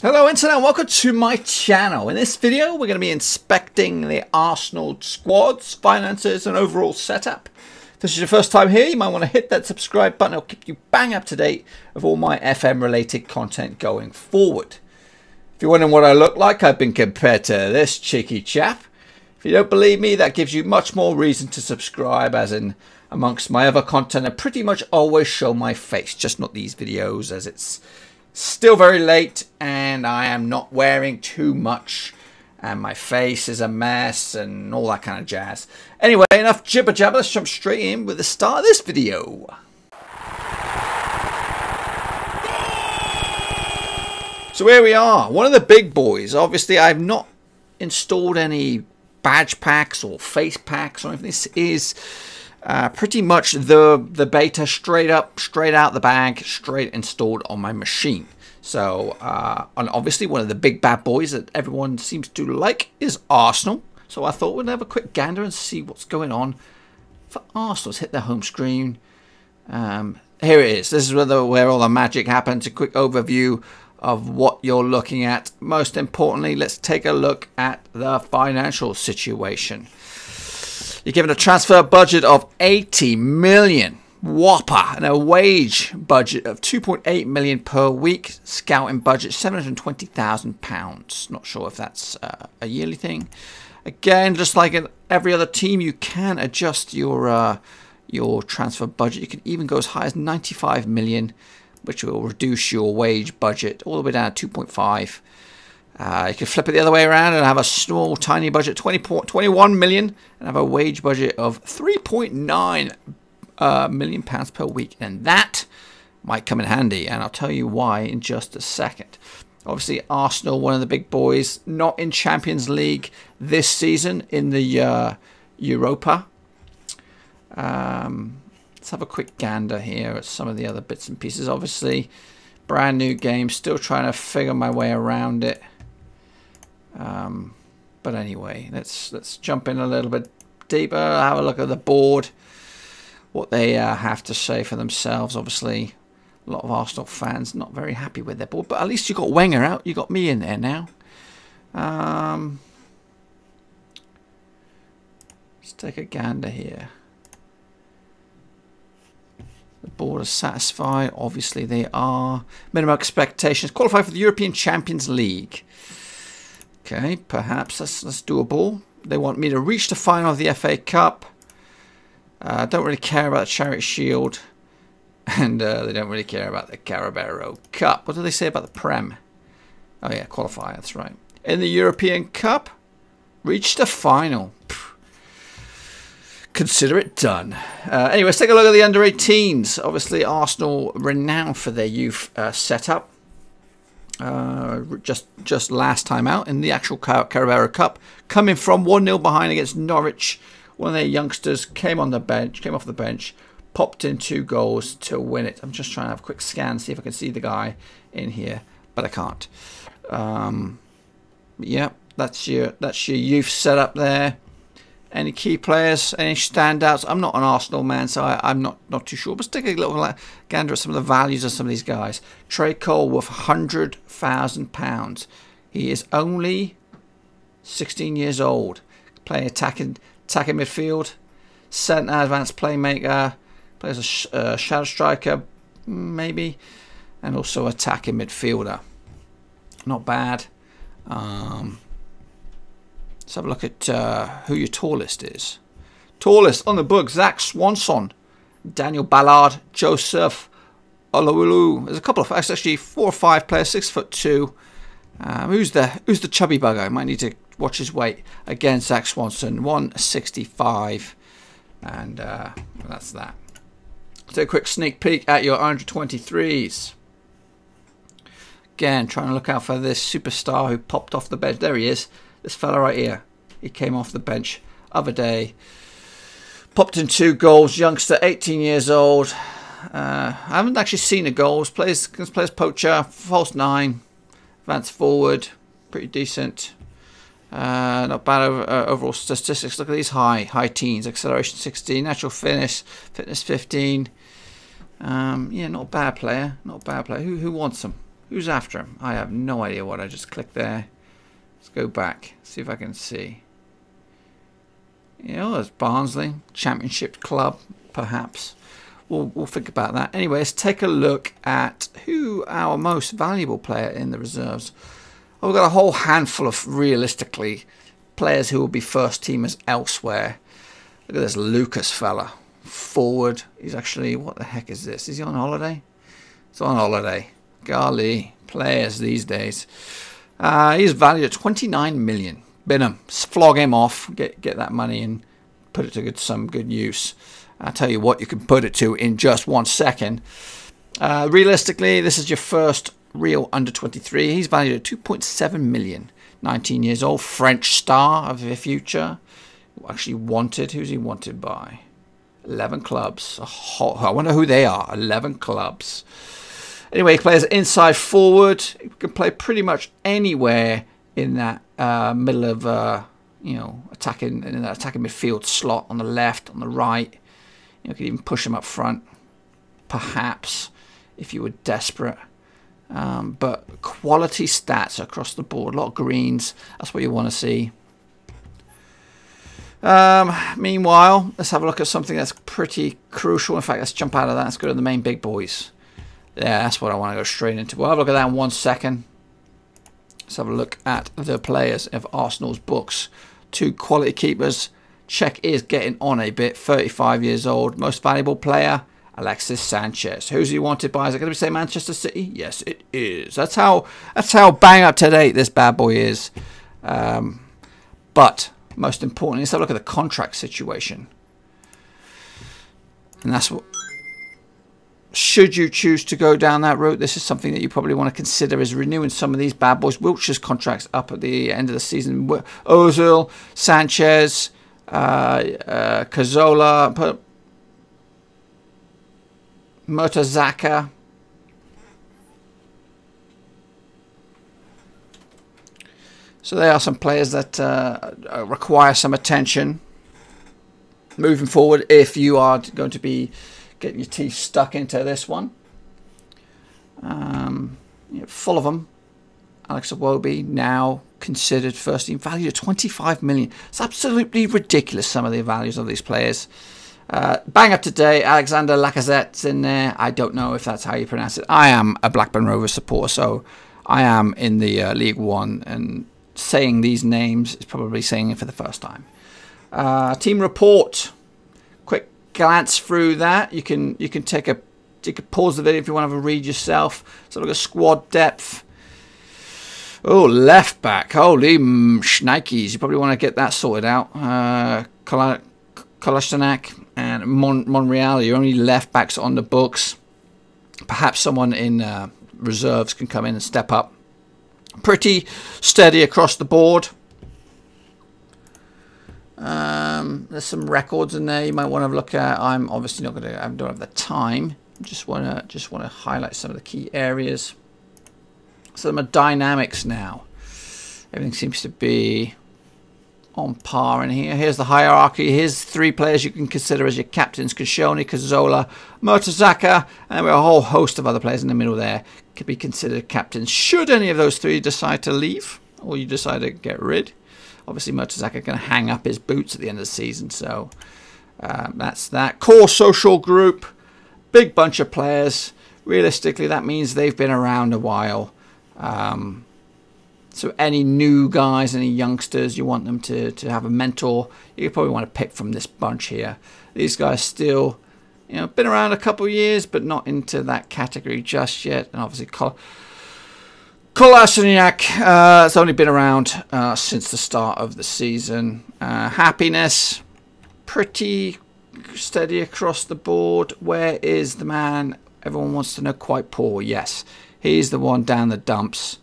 Hello Internet, welcome to my channel. In this video we're going to be inspecting the Arsenal squads, finances and overall setup. If this is your first time here, you might want to hit that subscribe button. It'll keep you bang up to date of all my FM related content going forward. If you're wondering what I look like, I've been compared to this cheeky chap. If you don't believe me, that gives you much more reason to subscribe as in amongst my other content I pretty much always show my face, just not these videos as it's Still very late and I am not wearing too much and my face is a mess and all that kind of jazz. Anyway, enough jibber jabber, let's jump straight in with the start of this video. So here we are, one of the big boys. Obviously I've not installed any badge packs or face packs or anything. This is uh, pretty much the the beta straight up, straight out the bag, straight installed on my machine. So, uh, and obviously one of the big bad boys that everyone seems to like is Arsenal. So I thought we'd have a quick gander and see what's going on for Arsenal. Let's hit the home screen. Um, here it is. This is where, the, where all the magic happens. A quick overview of what you're looking at. Most importantly, let's take a look at the financial situation. You're given a transfer budget of 80 million. Whopper. And a wage budget of 2.8 million per week. Scouting budget 720,000 pounds. Not sure if that's uh, a yearly thing. Again just like in every other team you can adjust your uh, your transfer budget. You can even go as high as 95 million which will reduce your wage budget all the way down to 2.5 uh, you can flip it the other way around and have a small, tiny budget, 20, 21 million, and have a wage budget of 3.9 uh, million pounds per week. And that might come in handy, and I'll tell you why in just a second. Obviously, Arsenal, one of the big boys, not in Champions League this season, in the uh, Europa. Um, let's have a quick gander here at some of the other bits and pieces. Obviously, brand new game, still trying to figure my way around it. Um, but anyway, let's let's jump in a little bit deeper. Have a look at the board, what they uh, have to say for themselves. Obviously, a lot of Arsenal fans not very happy with their board, but at least you got Wenger out. You got me in there now. Um, let's take a gander here. The board is satisfied. Obviously, they are. Minimum expectations. Qualify for the European Champions League. Okay, perhaps that's, that's doable. They want me to reach the final of the FA Cup. I uh, don't really care about the Charity Shield. And uh, they don't really care about the Carabao Cup. What do they say about the Prem? Oh yeah, qualify, that's right. In the European Cup, reach the final. Consider it done. Uh, anyway, let's take a look at the under 18s. Obviously, Arsenal renowned for their youth uh, setup uh, just just last time out in the actual Car Carabao Cup, coming from 1-0 behind against Norwich. One of their youngsters came on the bench, came off the bench, popped in two goals to win it. I'm just trying to have a quick scan, see if I can see the guy in here, but I can't. Um, yeah, that's your that's your youth setup there. Any key players, any standouts? I'm not an Arsenal man, so I, am not, not too sure. But take a little gander at some of the values of some of these guys. Trey Cole worth £100,000. He is only 16 years old. Playing attacking, attacking midfield. Centre, advanced playmaker. Plays a uh, shadow striker, maybe. And also attacking midfielder. Not bad. Um, Let's have a look at uh, who your tallest is. Tallest on the book, Zach Swanson, Daniel Ballard, Joseph Olawulu. There's a couple of actually four or five players, six foot two. Um, who's the who's the chubby bugger? I might need to watch his weight. Again, Zach Swanson, 165, and uh, that's that. Take a quick sneak peek at your 123s. Again, trying to look out for this superstar who popped off the bed. There he is. This fella right here. He came off the bench other day. Popped in two goals. Youngster, 18 years old. Uh, I haven't actually seen the goals. Plays, plays poacher, false nine, advance forward, pretty decent. Uh, not bad over, uh, overall statistics. Look at these high, high teens. Acceleration 16, natural fitness, fitness 15. Um, yeah, not a bad player. Not a bad player. Who, who wants him? Who's after him? I have no idea what I just clicked there. Let's go back. See if I can see. You know, there's Barnsley. Championship club, perhaps. We'll, we'll think about that. Anyway, let's take a look at who our most valuable player in the reserves. Oh, we've got a whole handful of, realistically, players who will be first teamers elsewhere. Look at this Lucas fella. Forward. He's actually, what the heck is this? Is he on holiday? He's on holiday. Golly, players these days. Uh, he's valued at 29 million. Binham, flog him off, get get that money and put it to good, some good use. I'll tell you what you can put it to in just one second. Uh, realistically, this is your first real under 23. He's valued at 2.7 million. 19 years old, French star of the future. Actually wanted. Who's he wanted by? 11 clubs. I wonder who they are. 11 clubs. Anyway, he plays inside forward. He can play pretty much anywhere in that uh, middle of, uh, you know, attacking in that attacking midfield slot on the left, on the right. You know, could even push him up front, perhaps, if you were desperate. Um, but quality stats across the board, a lot of greens. That's what you want to see. Um, meanwhile, let's have a look at something that's pretty crucial. In fact, let's jump out of that. Let's go to the main big boys. Yeah, that's what I want to go straight into. We'll have a look at that in one second. Let's have a look at the players of Arsenal's books. Two quality keepers. Cech is getting on a bit. 35 years old. Most valuable player, Alexis Sanchez. Who's he wanted by? Is it going to be say Manchester City? Yes, it is. That's how that's how bang up to date this bad boy is. Um, but most importantly, let's have a look at the contract situation. And that's what should you choose to go down that route, this is something that you probably want to consider is renewing some of these bad boys. Wilshere's contracts up at the end of the season. Ozil, Sanchez, uh, uh, Cazorla, Mertesacker. So there are some players that uh, require some attention moving forward if you are going to be getting your teeth stuck into this one. Um, full of them. Alex Iwobi now considered first team value of 25 million. It's absolutely ridiculous, some of the values of these players. Uh, bang up today, Alexander Lacazette's in there. I don't know if that's how you pronounce it. I am a Blackburn Rovers supporter, so I am in the uh, League One, and saying these names is probably saying it for the first time. Uh, team report glance through that. You can you can take a you can pause the video if you want to have a read yourself. So look at squad depth. Oh, left back. Holy shnikes. You probably want to get that sorted out. Uh, and Mon Monreal, your only left backs on the books. Perhaps someone in uh, reserves can come in and step up. Pretty steady across the board. Um, there's some records in there you might want to look at. I'm obviously not going to. I don't have the time. Just want to just want to highlight some of the key areas. Some of dynamics now. Everything seems to be on par in here. Here's the hierarchy. Here's three players you can consider as your captains. Koscielny, Cazorla, Mertesacker, and a whole host of other players in the middle there could be considered captains. Should any of those three decide to leave, or you decide to get rid, Obviously, Mertesacker going to hang up his boots at the end of the season, so um, that's that. Core social group, big bunch of players. Realistically, that means they've been around a while. Um, so any new guys, any youngsters, you want them to, to have a mentor, you probably want to pick from this bunch here. These guys still, you know, been around a couple years, but not into that category just yet. And obviously, Kolasinac uh, has only been around uh, since the start of the season. Uh, happiness, pretty steady across the board. Where is the man? Everyone wants to know. Quite poor. Yes, he's the one down the dumps.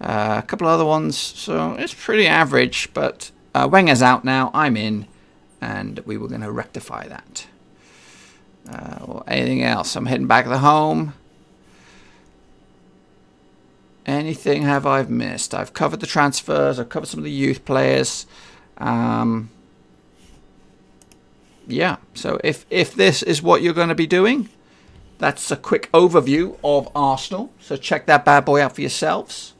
Uh, a couple other ones, so it's pretty average. But uh, Wenger's out now. I'm in, and we were going to rectify that. Uh, anything else? I'm heading back to the home. Anything have I missed? I've covered the transfers. I've covered some of the youth players. Um, yeah. So if if this is what you're going to be doing, That's a quick overview of Arsenal. So check that bad boy out for yourselves.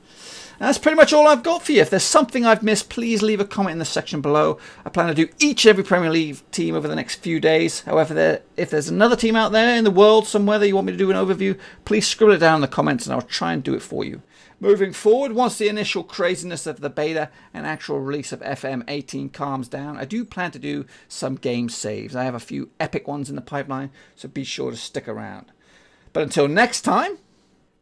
That's pretty much all I've got for you. If there's something I've missed, please leave a comment in the section below. I plan to do each and every Premier League team over the next few days. However, there, if there's another team out there in the world somewhere that you want me to do an overview, please scribble it down in the comments and I'll try and do it for you. Moving forward, once the initial craziness of the beta and actual release of FM18 calms down, I do plan to do some game saves. I have a few epic ones in the pipeline, so be sure to stick around. But until next time,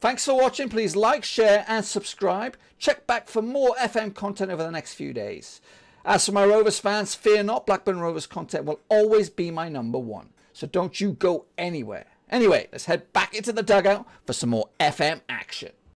Thanks for watching. Please like, share and subscribe. Check back for more FM content over the next few days. As for my Rovers fans, fear not, Blackburn Rovers content will always be my number one. So don't you go anywhere. Anyway, let's head back into the dugout for some more FM action.